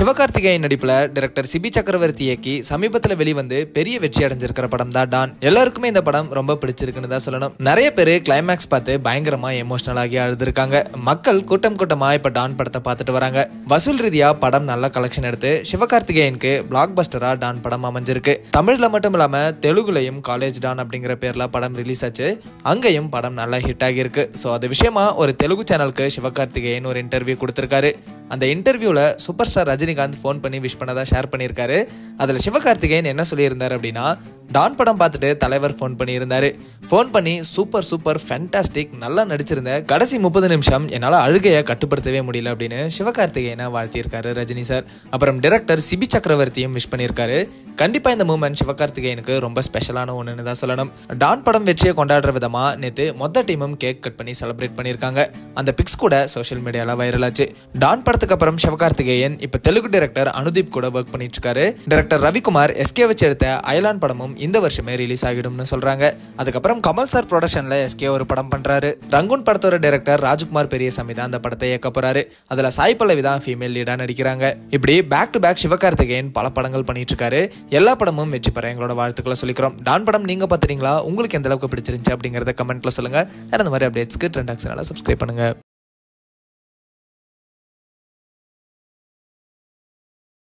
சிவகார்த்திகேயன் நடிப்புல director CP சக்கரவர்த்தி இயக்கி சமீபத்துல வெளிவந்து பெரிய வெற்றி அடைஞ்சிருக்கிற படம் தான் டான். எல்லாருக்குமே இந்த படம் ரொம்ப பிடிச்சிருக்குன்னு தான் சொல்லணும். நிறைய பேர் கிளைமேக்ஸ் பார்த்து பயங்கரமா எமோஷனல் ஆகி அழுதுருக்காங்க. மக்கள் கூட்டம் கூட்டமா இப்ப டான் படத்தை பார்த்துட்டு வராங்க. வசூல் ரீதியா படம் நல்ல கலெக்ஷன் எடுத்து சிவகார்த்திகேயனுக்கு பிளாக் பஸ்டரா டான் படம் அமைஞ்சிருக்கு. தமிழ்ல மட்டும் இல்லாம தெலுங்குலையும் காலேஜ் டான் அப்படிங்கிற பேர்ல படம் ரிலீஸ் ஆச்சு. அங்கேயும் படம் நல்லா ஹிட் ஆகியிருக்கு. ஸோ அது விஷயமா ஒரு தெலுங்கு சேனலுக்கு சிவகார்த்திகேயன் ஒரு இன்டர்வியூ கொடுத்திருக்காரு. அந்த இன்டர்வியூவில் சூப்பர் ஸ்டார் ரஜினிகாந்த் ஃபோன் பண்ணி விஷ் பண்ணதாக ஷேர் பண்ணியிருக்காரு. அதில் சிவகார்த்திகேயன் என்ன சொல்லியிருந்தார் அப்படின்னா டான் படம் பார்த்துட்டு தலைவர் ஃபோன் பண்ணியிருந்தாரு. ஃபோன் பண்ணி சூப்பர் சூப்பர் ஃபேண்டாஸ்டிக் நல்லா நடிச்சிருந்த கடைசி முப்பது நிமிஷம் என்னால் அழுகையை கட்டுப்படுத்தவே முடியல அப்படின்னு சிவகார்த்திகேயனை வாழ்த்தியிருக்காரு ரஜினி சார் அப்புறம் டிரெக்டர் சிபி சக்கரவர்த்தியும் விஷ் பண்ணியிருக்காரு. கண்டிப்பாக இந்த மூமெண்ட் சிவகார்த்திகேயனுக்கு ரொம்ப ஸ்பெஷலான ஒன்றுன்னு தான் சொல்லணும். டான் படம் வெற்றியை கொண்டாடுற விதமாக நேற்று மொத்த டீமும் கேக் கட் பண்ணி செலிப்ரேட் பண்ணியிருக்காங்க. அந்த பிக்ஸ் கூட சோஷியல் மீடியாவில் வைரல் ஆச்சு. டான் படத்துக்கு அப்புறம் சிவகார்த்திகேயன் இப்போ தெலுங்கு டிரெக்டர் அனுதீப் கூட ஒர்க் பண்ணிட்டு இருக்காரு. டிரெக்டர் ரவிக்குமார் எஸ்கே வச்சு எடுத்த அயலான் படமும் இந்த வருஷமே ரிலீஸ் ஆகிடும்னு சொல்றாங்க. அதுக்கப்புறம் கமல் சார் ப்ரொடக்ஷன்ல எஸ்கே ஒரு படம் பண்றாரு. ரங்கூன் படத்தோட டேரக்டர் ராஜ்குமார் பெரியசாமி தான் அந்த படத்தை இயக்க போறாரு. அதுல சாய் பல்லவி தான் ஃபீமேல் லீடா நடிக்கிறாங்க. இப்படி பேக் டு பேக் சிவகார்த்திகேயன் பல படங்கள் பண்ணிட்டு இருக்காரு எல்லா படமும் வெற்றி பெற எங்களோட வாழ்த்துக்களை சொல்லிக்கிறோம். டான் படம் நீங்க பாத்துறீங்களா உங்களுக்கு எந்த அளவுக்கு பிடிச்சிருந்துச்சு அப்படிங்கறத கமெண்ட்ல சொல்லுங்க. அந்த மாதிரி அப்டேட்ஸ்க்கு ட்ரெண்ட் ஆக்ஷனால சப்ஸ்கிரைப் பண்ணுங்க.